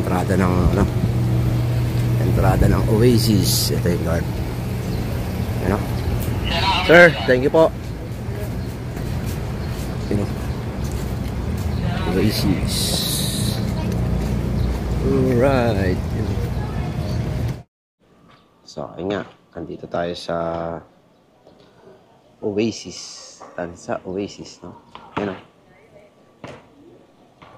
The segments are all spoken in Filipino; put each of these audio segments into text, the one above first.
Entrada ng ano, entrada ng Oasis. Ito yung guard. Ano? Sir, thank you po. Oasis. Alright. So, ayun nga. Andito tayo sa Oasis. Tansa Oasis, no? Yan o.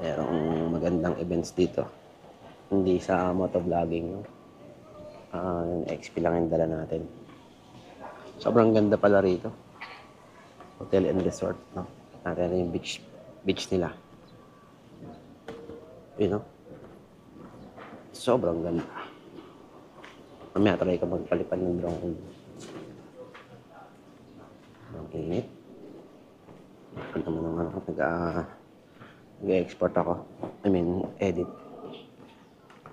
Merong magandang events dito. Hindi sa motovlogging, no? Ah, yung XP lang yung dala natin. Sobrang ganda pala rito. Hotel and resort, no? Natin yung beach, beach nila. You know? Sobrang ganda. Mamaya try ka magpalipad ng drone. Ang init. Ano naman ano, nag, uh, nag-export ako. I mean, edit.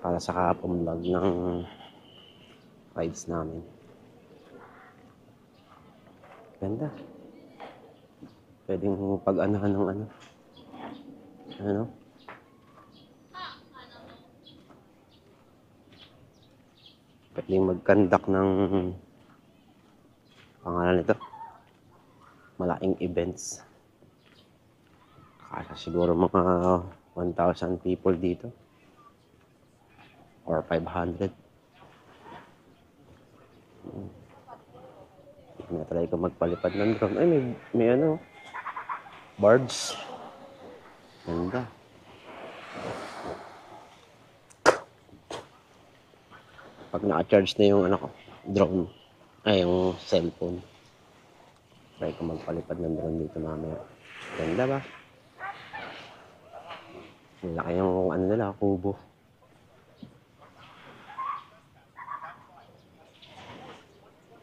Para sa kapong ng rides namin. Ganda. Pwedeng pag-anahan ng ano. Ano? Pwedeng mag-conduct ng pangalan nito. Malaking events. Kasa siguro mga 1,000 people dito. Or 500. Na-try ko magpalipad ng drone. Ay, may, may ano. Birds. Ganda. Pag naka-charge na yung ano ko, drone. Ay, yung cellphone. Try ko magpalipad ng drone dito mamaya. Ganda ba? Ang laki yung ano nila, kubo.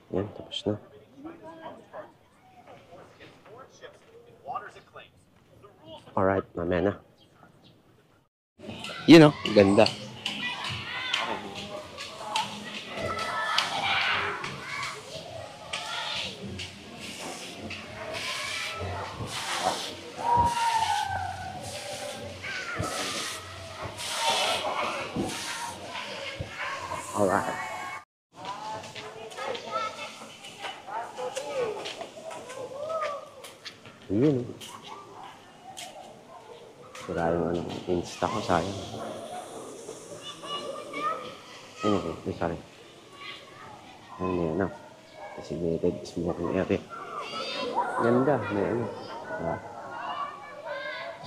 Yan, tapos na. Alright, mamaya na. Yun know, ganda. Alright. Yun. Sira yung ano, insta ko sayang. Anyway, eh, sorry. Ano yan, ah. Designated smoking area. Ganda, may ano. Ah.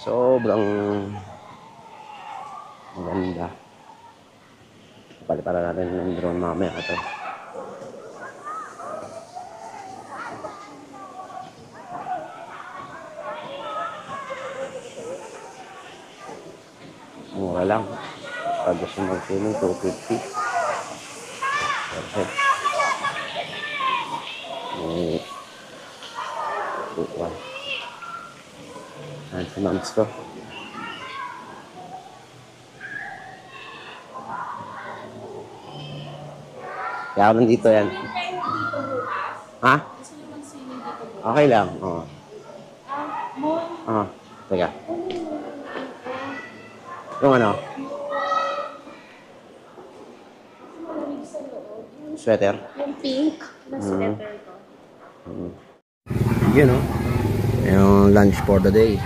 Sobrang ganda. Paliparan natin ng drone mamaya ito. Mura lang. Pag gusto mag-swimming, 250. Perfect. May buwan. Ayan si Mams ko. Kaya nandito yan. Ha? Okay lang. Oo. Ah, teka. Yung ano? Sweater? Yung pink na sweater ko. Yun, no? Yung lunch for the day.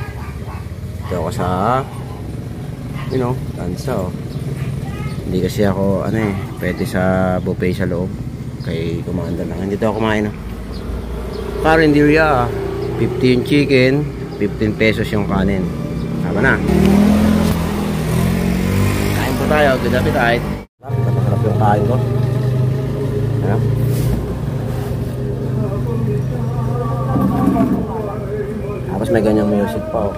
Ito ako sa, you know, tansa, oh. Hindi kasi ako, ano eh, pwede sa buffet sa loob. Kay commander lang. Hindi ako kumain, no? Carinderia, 15 chicken, 15 pesos yung kanin. Tama na. Po tayo. Good appetite. Masarap yung kain ko. Ano? Tapos may ganyang music pa. Oh.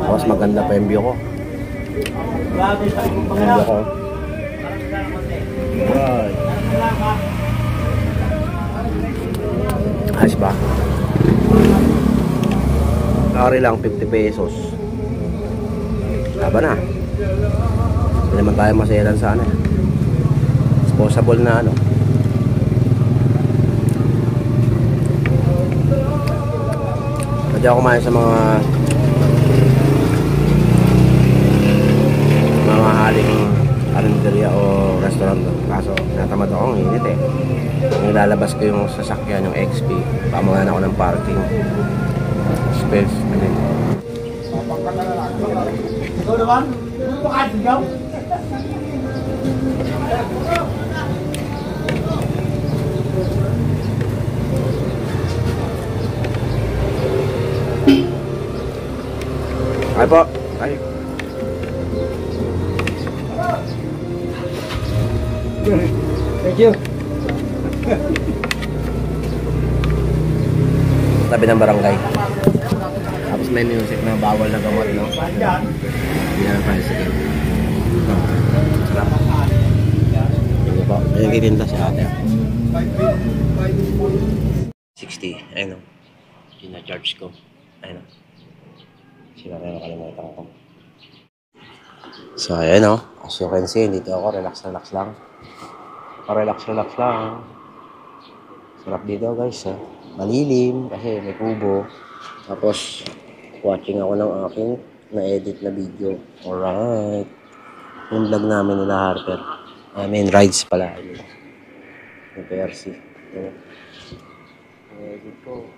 Tapos maganda pa yung view ko. View ko. Right. Ayos ba? Kari lang 50 pesos. Laban na. Hindi naman tayo masayalan sa ano. eh. Disposable na ano. Pwede ako kumain sa mga mga haling karinderya o restaurant doon. Kaso natamad ako ang init eh. Nilalabas ko yung sasakyan, yung XP. Pamangan ako ng parking. Space. Ikaw naman? Bakit ikaw? Ay po. Ay. Thank you. Tabi ng barangay. Tapos may music na bawal na gamot, no? Hindi na tayo sige. Sarap. Hindi po. May nagtitinda si ate. 60. Ayun o. Gina-charge ko. Ayun o. Sila na nakalimutan ko. So, ayan o. As you can see, dito ako. Relax, relax lang. Relax, relax lang. Sarap dito guys ha. Malilim kasi may kubo. Tapos watching ako ng aking na-edit na video. Alright. Yung vlog namin nila Harper. I mean rides pala. Yun. Yung PRC. Yun. Edit ko.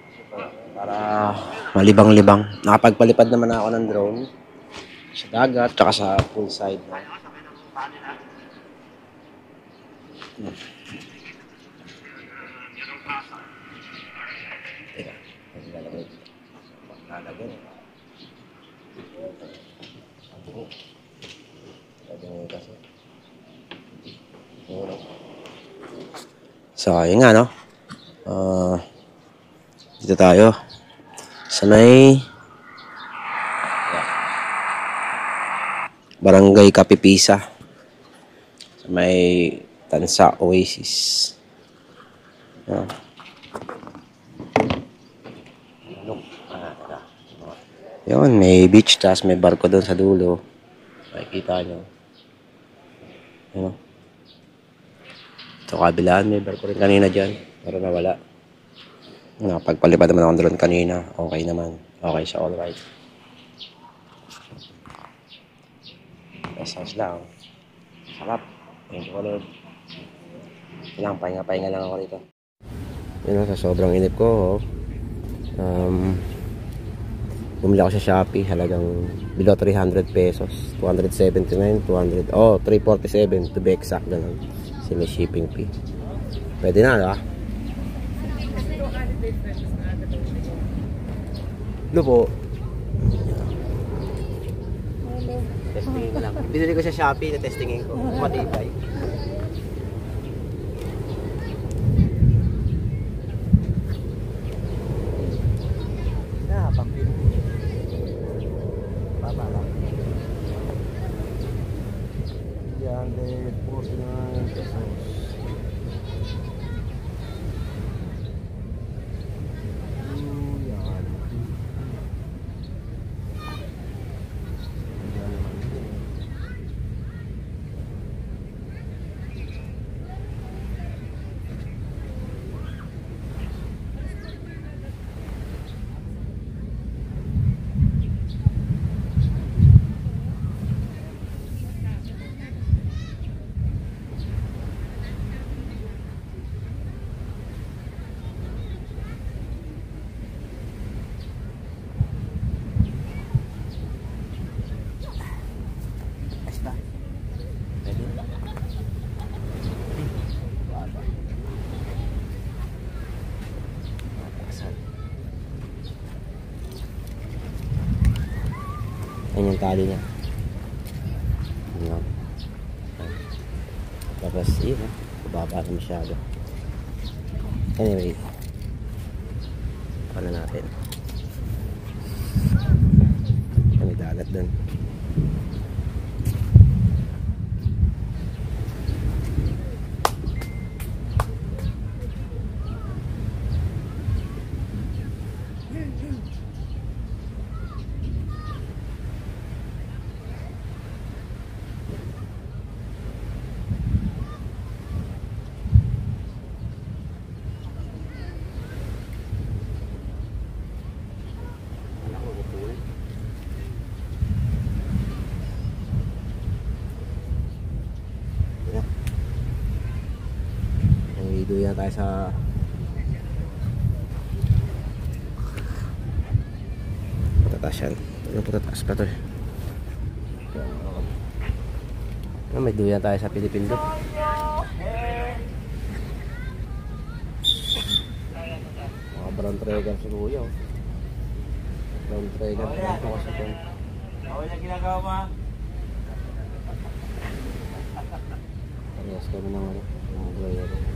Para malibang-libang. Nakapagpalipad naman ako ng drone. Sa dagat, tsaka sa poolside. Hmm. Teka, ang lalagay dito. Lalagay. Sabi Sabi mo kasi. Ayun. So, yun nga, no? Ah, dito tayo. Sa may Barangay Kapipisa. Sa may Tansa Oasis. Yan. Ano? Ah, tara. Yun, may beach, tapos may barko doon sa dulo. Makikita nyo. Ano? Sa kabilaan, may barko rin kanina dyan. Pero nawala. Nakapagpalipad naman ako doon kanina. Okay naman. Okay siya, alright. Pesos lang. Sarap. Thank you, Lord. Lang, pahinga-pahinga lang ako rito. Yun know, sa sobrang inip ko, oh. um, bumili ako sa Shopee, halagang below 300 pesos. 279, 200, oh, 347 to be exact, ganun. Kasi may shipping fee. Pwede na, di ba? Ano po? Testingin lang. Binili ko sa Shopee na testingin ko. Matibay. Ah, pambili. Baba lang. 349 pesos. Hmm, yan. Yan naman din. Basta. Pwede. Baba. Matasan. Yan yung tali niya. Yan. Tapos, yun. ah. Bababa na masyado. Anyway. Paano natin? May dagat dun. Na tayo sa patataas yan. Ano patataas pa to? Ah, may duyan tayo sa Pilipindot. Mga brown trigger si Kuya. Brown trigger. Ito kasi ito. Ako na ginagawa mo. Parehas kami ng ano,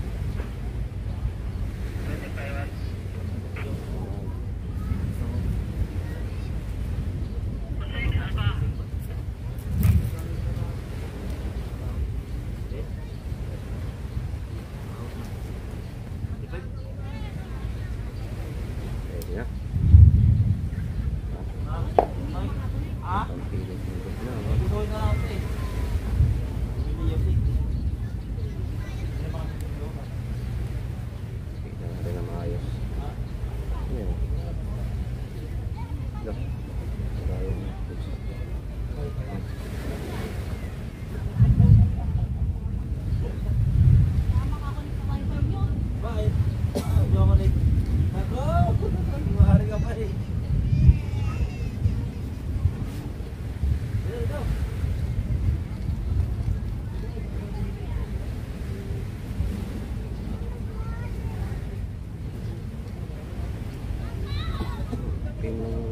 game lang ako.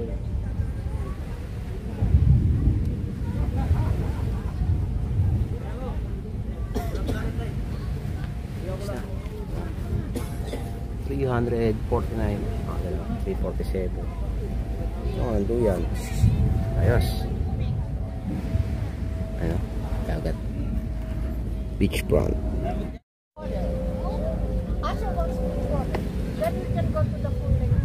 Oh, ando yan. Ayos. Ano? Dagat. Beachfront. Asha wants. Then we can go to the pool.